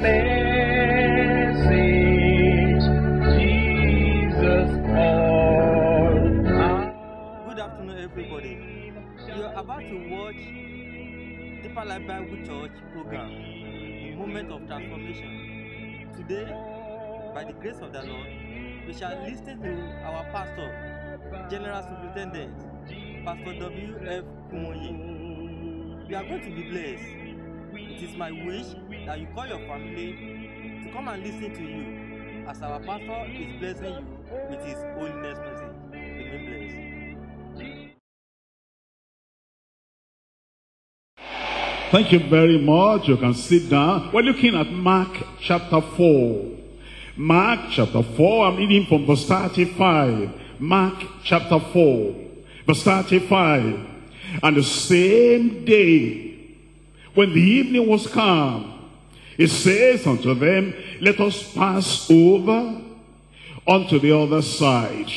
message, Jesus. Good afternoon, everybody. You're about to watch Deeper Life Bible Church program, the Moment of Transformation. Today, by the grace of the Lord, we shall listen to our pastor, General Superintendent, Pastor W.F. Kumoye. You are going to be blessed. It is my wish that you call your family to come and listen to you as our pastor is blessing you with his holiness message. Remain blessed. Thank you very much. You can sit down. We're looking at Mark chapter 4. Mark chapter 4, I'm reading from verse 35. Mark chapter 4, verse 35. And the same day, when the evening was come, he says unto them, Let us pass over unto the other side.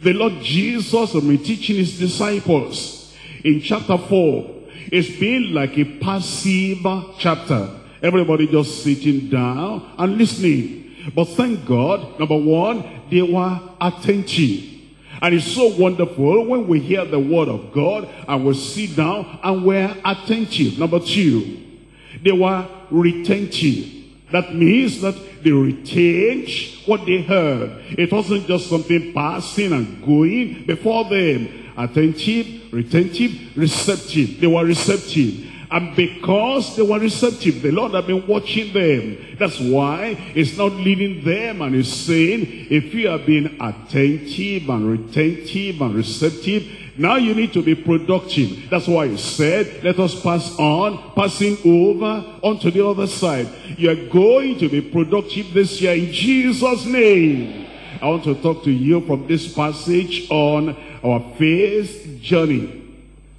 The Lord Jesus has been teaching his disciples in chapter 4. It's been like a passive chapter. Everybody just sitting down and listening. But thank God, number one, they were attentive. And it's so wonderful when we hear the word of God and we sit down and we're attentive. Number two, they were retentive. That means that they retained what they heard. It wasn't just something passing and going before them. Attentive, retentive, receptive. They were receptive. And because they were receptive, the Lord had been watching them. That's why it's not leading them and is saying, if you have been attentive and retentive and receptive, now you need to be productive. That's why he said, let us pass on, passing over onto the other side. You're going to be productive this year in Jesus' name. I want to talk to you from this passage on our faith journey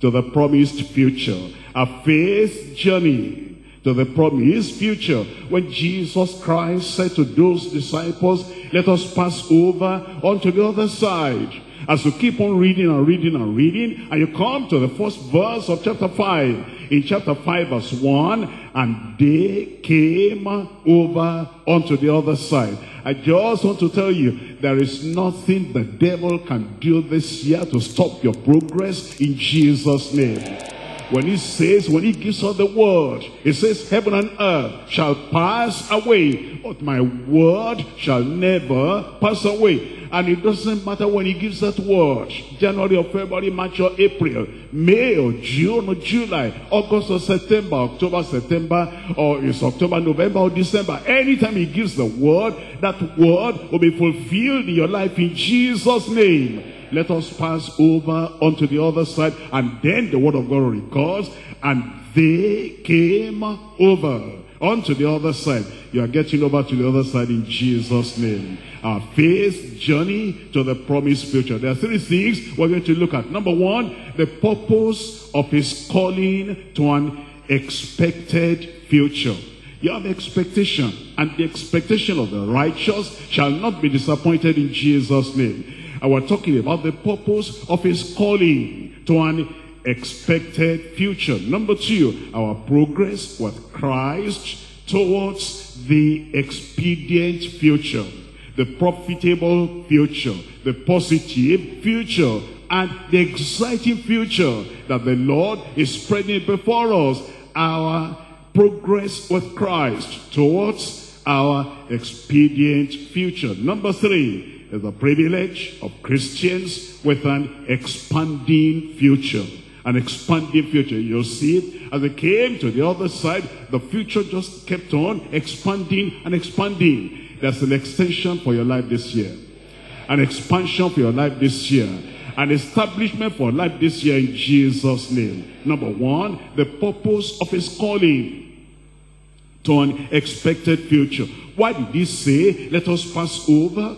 to the promised future. A faith journey to the promised future. When Jesus Christ said to those disciples, let us pass over onto the other side. As you keep on reading and reading and reading, and you come to the first verse of chapter 5. In chapter 5 verse 1, and they came over onto the other side. I just want to tell you, there is nothing the devil can do this year to stop your progress in Jesus' name. When he says, when he gives us the word, he says, heaven and earth shall pass away, but my word shall never pass away. And it doesn't matter when he gives that word, January or February, March or April, May or June or July, August or September, October, September, or it's October, November or December. Anytime he gives the word, that word will be fulfilled in your life in Jesus' name let us pass over onto the other side. And then the word of God records, and they came over onto the other side. You are getting over to the other side in Jesus' name. Our faith journey to the promised future. There are three things we're going to look at. Number one, the purpose of his calling to an expected future. You have expectation, and the expectation of the righteous shall not be disappointed in Jesus' name. And we're talking about the purpose of his calling to an expected future. Number two, our progress with Christ towards the expedient future, the profitable future, the positive future, and the exciting future that the Lord is spreading before us. Our progress with Christ towards our expedient future. Number three is the privilege of Christians with an expanding future. An expanding future. You'll see it as they came to the other side, the future just kept on expanding and expanding. There's an extension for your life this year. An expansion for your life this year. An establishment for life this year in Jesus' name. Number one, the purpose of his calling to an expected future. Why did he say, let us pass over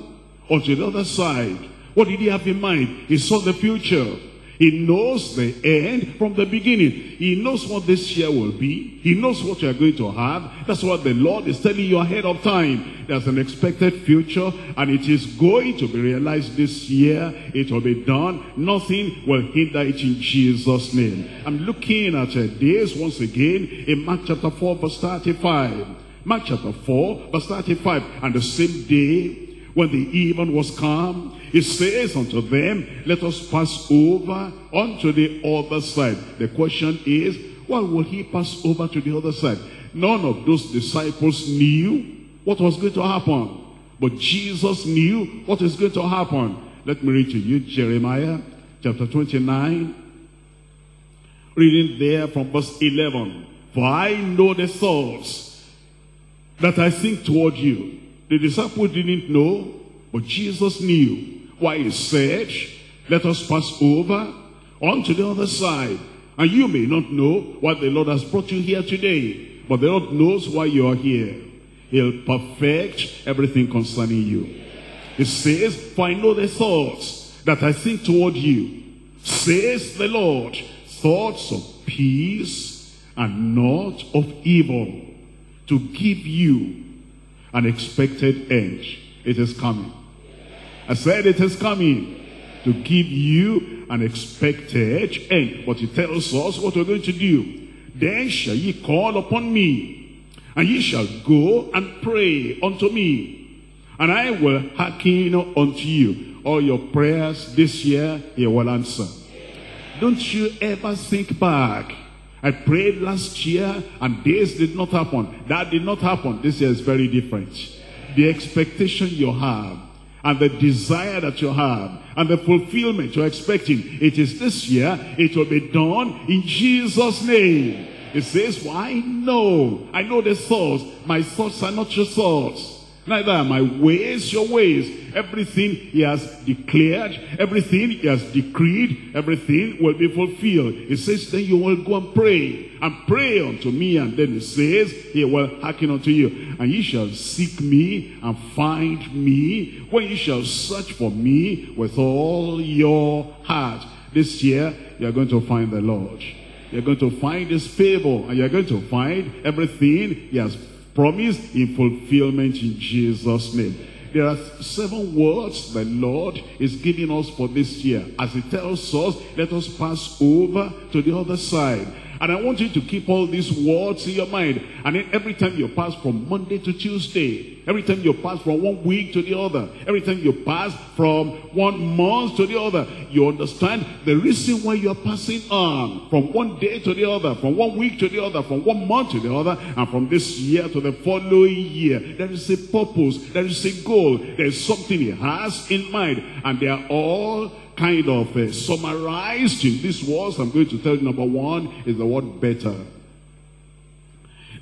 onto the other side? What did he have in mind? He saw the future. He knows the end from the beginning. He knows what this year will be. He knows what you are going to have. That's what the Lord is telling you ahead of time. There's an expected future and it is going to be realized this year. It will be done. Nothing will hinder it in Jesus' name. I'm looking at this once again in Mark chapter 4 verse 35. Mark chapter 4, verse 35. And the same day, when the even was come, he says unto them, let us pass over unto the other side. The question is, why will he pass over to the other side? None of those disciples knew what was going to happen. But Jesus knew what is going to happen. Let me read to you Jeremiah chapter 29. Reading there from verse 11. For I know the thoughts that I think toward you. The disciple didn't know, but Jesus knew. Why he said, let us pass over onto the other side. And you may not know why the Lord has brought you here today. But the Lord knows why you are here. He'll perfect everything concerning you. He says, for I know the thoughts that I think toward you, says the Lord, thoughts of peace and not of evil, to give you an expected end. It is coming. I said it is coming to give you an expected end. But he tells us what we're going to do. Then shall ye call upon me, and ye shall go and pray unto me, and I will hearken unto you. All your prayers this year, he will answer. Don't you ever think back. I prayed last year and this did not happen. That did not happen. This year is very different. The expectation you have and the desire that you have and the fulfillment you're expecting. It is this year. It will be done in Jesus' name. It says, well, I know. I know the thoughts. My thoughts are not your thoughts. Neither are my ways your ways. Everything he has declared, everything he has decreed, everything will be fulfilled. He says, then you will go and pray. And pray unto me. And then he says, he will hearken unto you. And ye shall seek me and find me when ye shall search for me with all your heart. This year, you are going to find the Lord. You're going to find his favor. And you're going to find everything he has promised in fulfillment in Jesus' name. There are seven words the Lord is giving us for this year. As he tells us, let us pass over to the other side. And I want you to keep all these words in your mind. And then every time you pass from Monday to Tuesday, every time you pass from one week to the other, every time you pass from one month to the other, you understand the reason why you are passing on from one day to the other, from one week to the other, from one month to the other, and from this year to the following year. There is a purpose, there is a goal, there is something he has in mind, and they are all kind of uh, summarized in these words. I'm going to tell you number one is the word better.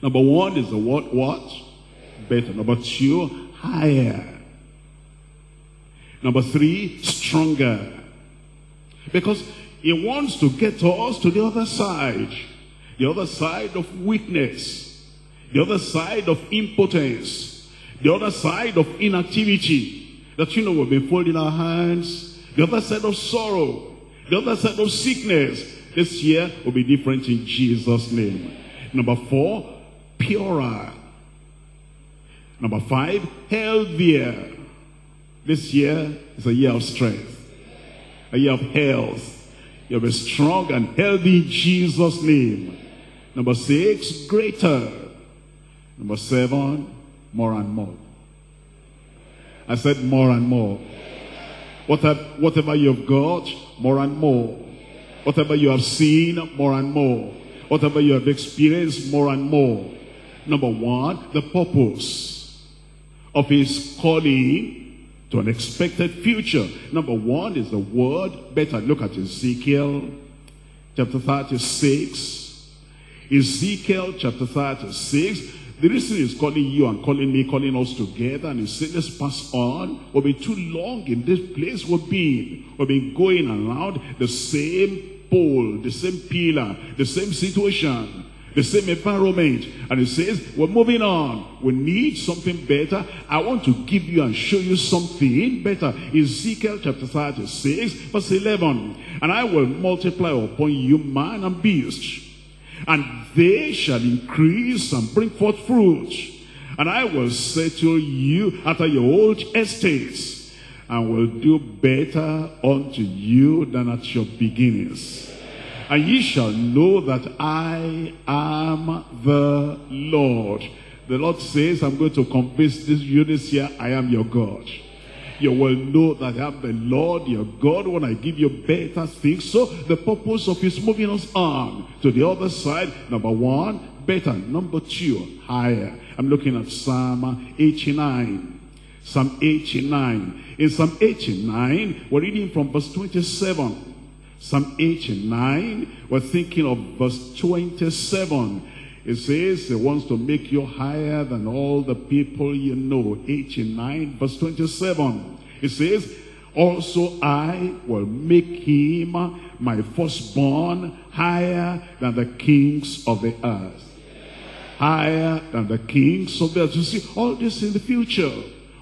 Number one is the word what? Better. Number two, higher. Number three, stronger. Because he wants to get us to the other side. The other side of weakness. The other side of impotence. The other side of inactivity. That, you know, we've been folding our hands the other side of sorrow, the other side of sickness. This year will be different in Jesus' name. Number four, purer. Number five, healthier. This year is a year of strength, a year of health. You'll be strong and healthy in Jesus' name. Number six, greater. Number seven, more and more. I said more and more. Whatever you've got, more and more. Whatever you have seen, more and more. Whatever you have experienced, more and more. Number one, the purpose of his calling to an expected future. Number one is the word better. Look at Ezekiel chapter 36. Ezekiel chapter 36 the reason he's calling you and calling me, calling us together, and he said, let's pass on. We'll be too long in this place we've been. We've been going around the same pole, the same pillar, the same situation, the same environment. And he says, we're moving on. We need something better. I want to give you and show you something better. Ezekiel chapter 36, verse 11. And I will multiply upon you man and beast and they shall increase and bring forth fruit. And I will settle you after your old estates, and will do better unto you than at your beginnings. And ye shall know that I am the Lord. The Lord says, I'm going to convince this you year, I am your God. You will know that I am the Lord your God when I give you better things. So the purpose of his moving us on to the other side, number one, better. Number two, higher. I'm looking at Psalm 89. Psalm 89. In Psalm 89, we're reading from verse 27. Psalm 89, we're thinking of verse 27. It says he wants to make you higher than all the people you know. 89 verse 27. It says, also I will make him my firstborn higher than the kings of the earth. Higher than the kings of the earth. You see, all this in the future.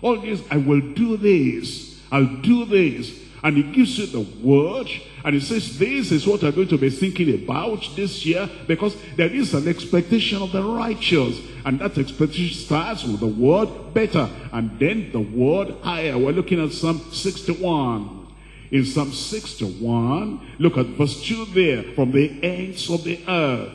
All this, I will do this. I'll do this. And he gives you the word and he says, this is what I'm going to be thinking about this year because there is an expectation of the righteous. And that expectation starts with the word better and then the word higher. We're looking at Psalm 61. In Psalm 61, look at verse 2 there. From the ends of the earth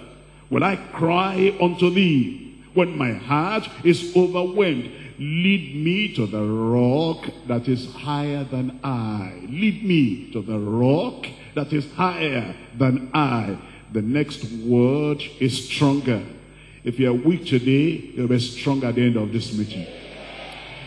will I cry unto thee when my heart is overwhelmed. Lead me to the rock that is higher than I. Lead me to the rock that is higher than I. The next word is stronger. If you're weak today, you'll be strong at the end of this meeting.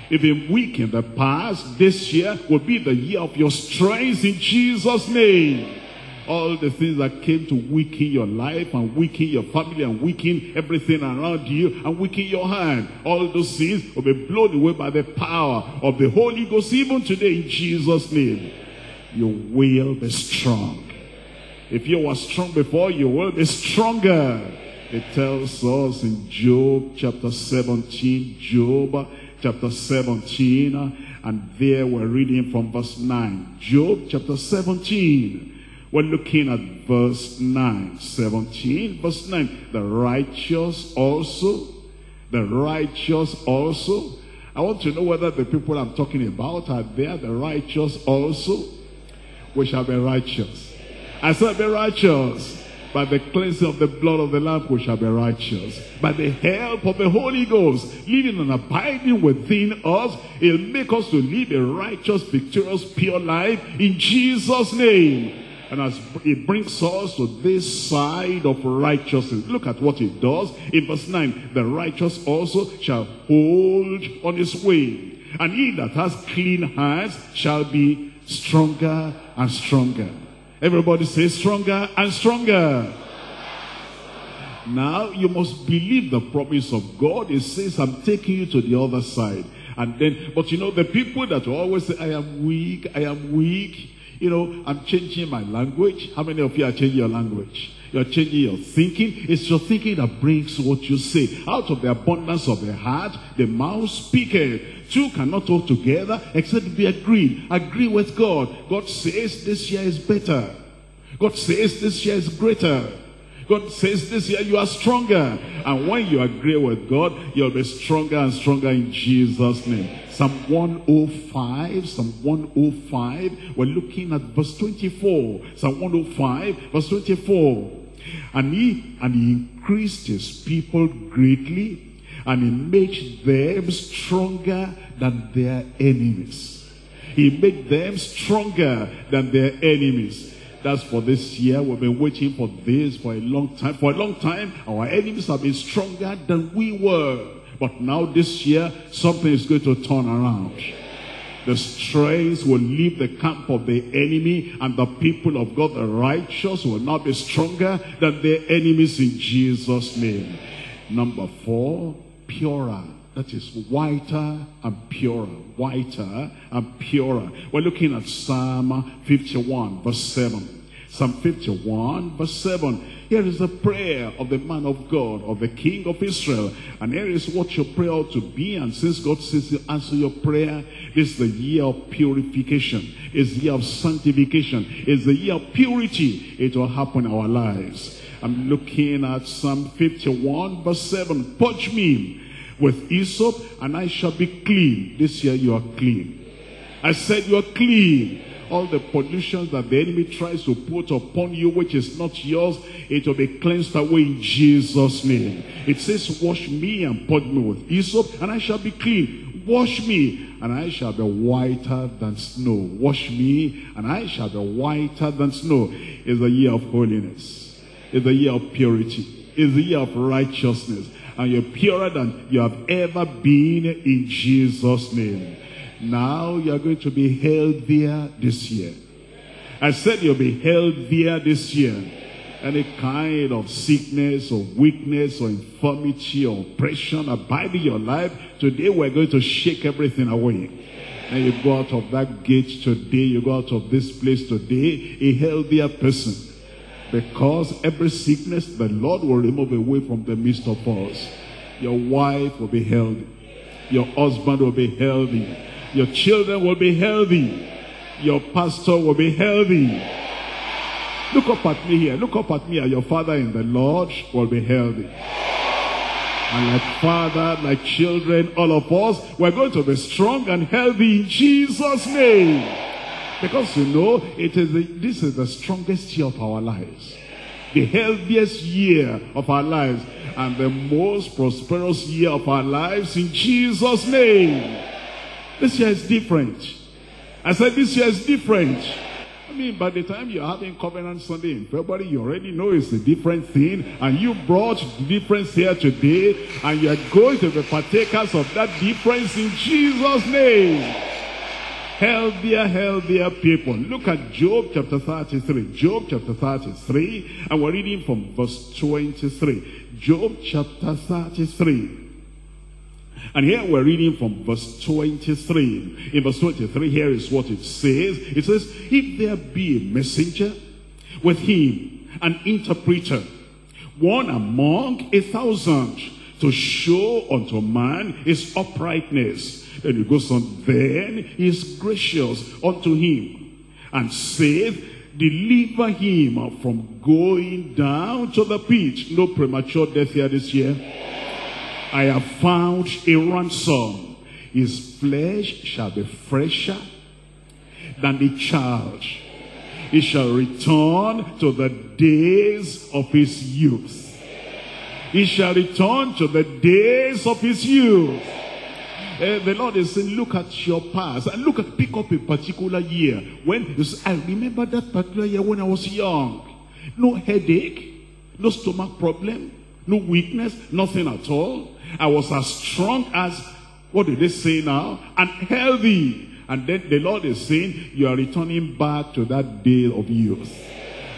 If you're weak in the past, this year will be the year of your strength in Jesus' name. All the things that came to weaken your life and weaken your family and weaken everything around you and weaken your hand. All those things will be blown away by the power of the Holy Ghost even today in Jesus' name you will be strong. If you were strong before, you will be stronger. It tells us in Job chapter 17, Job chapter 17, and there we're reading from verse 9. Job chapter 17. We're looking at verse 9. 17, verse 9. The righteous also, the righteous also. I want to know whether the people I'm talking about are there, the righteous also we shall be righteous. I said be righteous. By the cleansing of the blood of the Lamb, we shall be righteous. By the help of the Holy Ghost, living and abiding within us, it'll make us to live a righteous, victorious, pure life in Jesus' name. And as it brings us to this side of righteousness, look at what it does. In verse 9, the righteous also shall hold on his way. And he that has clean hands shall be stronger and stronger. Everybody say stronger and stronger. Now you must believe the promise of God. It says, I'm taking you to the other side. And then, but you know, the people that always say, I am weak, I am weak. You know, I'm changing my language. How many of you are changing your language? You're changing your thinking. It's your thinking that brings what you say. Out of the abundance of the heart, the mouth speaketh. Two cannot talk together except be agreed. Agree with God. God says this year is better. God says this year is greater. God says this year you are stronger. And when you agree with God, you'll be stronger and stronger in Jesus' name. Psalm 105, Psalm 105, we're looking at verse 24. Psalm 105, verse 24. And he, and he increased his people greatly and he made them stronger than their enemies. He made them stronger than their enemies. That's for this year. We've been waiting for this for a long time. For a long time, our enemies have been stronger than we were. But now this year, something is going to turn around. The strength will leave the camp of the enemy and the people of God, the righteous, will not be stronger than their enemies in Jesus' name. Number four, purer. That is whiter and purer. Whiter and purer. We're looking at Psalm 51 verse 7. Psalm 51 verse 7. Here is the prayer of the man of God, of the king of Israel. And here is what your prayer ought to be. And since God says to answer your prayer, this is the year of purification. It's the year of sanctification. It's the year of purity. It will happen in our lives. I'm looking at Psalm 51 verse 7. Purge me with hyssop and I shall be clean. This year you are clean. I said you are clean. all the pollutions that the enemy tries to put upon you, which is not yours, it will be cleansed away in Jesus' name. It says, wash me and put me with hyssop, and I shall be clean. Wash me, and I shall be whiter than snow. Wash me, and I shall be whiter than snow. It's the year of holiness. It's the year of purity. It's the year of righteousness. And you're purer than you have ever been in Jesus' name. Now you're going to be healthier this year. I said you'll be healthier this year. Any kind of sickness or weakness or infirmity or oppression abiding your life, today we're going to shake everything away. And you go out of that gate today, you go out of this place today, a healthier person. Because every sickness the Lord will remove away from the midst of us. Your wife will be healthy. Your husband will be healthy. Your children will be healthy. Your pastor will be healthy. Look up at me here. Look up at me. Your father in the Lord will be healthy. And like father, like children, all of us, we're going to be strong and healthy in Jesus' name. Because you know, it is the, this is the strongest year of our lives. The healthiest year of our lives. And the most prosperous year of our lives in Jesus' name. This year is different. I said this year is different. I mean, by the time you're having Covenant Sunday in February, you already know it's a different thing. And you brought difference here today. And you're going to be partakers of that difference in Jesus' name healthier, healthier people. Look at Job chapter 33. Job chapter 33, and we're reading from verse 23. Job chapter 33. And here we're reading from verse 23. In verse 23, here is what it says. It says, If there be a messenger with him, an interpreter, one among a thousand, to show unto man his uprightness. Then he goes on, then he is gracious unto him, and saith, deliver him from going down to the pit. No premature death here this year. I have found a ransom. His flesh shall be fresher than the child. He shall return to the days of his youth. He shall return to the days of his youth. Uh, the Lord is saying, look at your past and look at, pick up a particular year. When I remember that particular year when I was young. No headache, no stomach problem, no weakness, nothing at all. I was as strong as, what do they say now? And healthy. And then the Lord is saying, you are returning back to that day of youth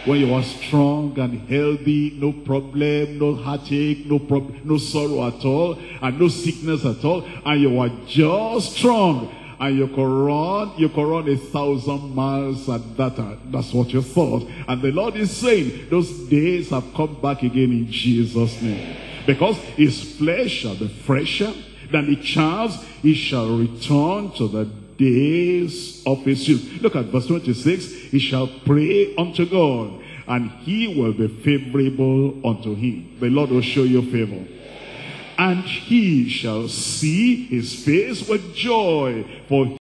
when you are strong and healthy, no problem, no heartache, no problem, no sorrow at all, and no sickness at all, and you are just strong, and you can run, you can run a thousand miles at that time. That's what you thought. And the Lord is saying, those days have come back again in Jesus' name. Because his flesh shall be fresher than the child's, he shall return to the days of his youth. Look at verse 26. He shall pray unto God, and he will be favorable unto him. The Lord will show you favor. And he shall see his face with joy, for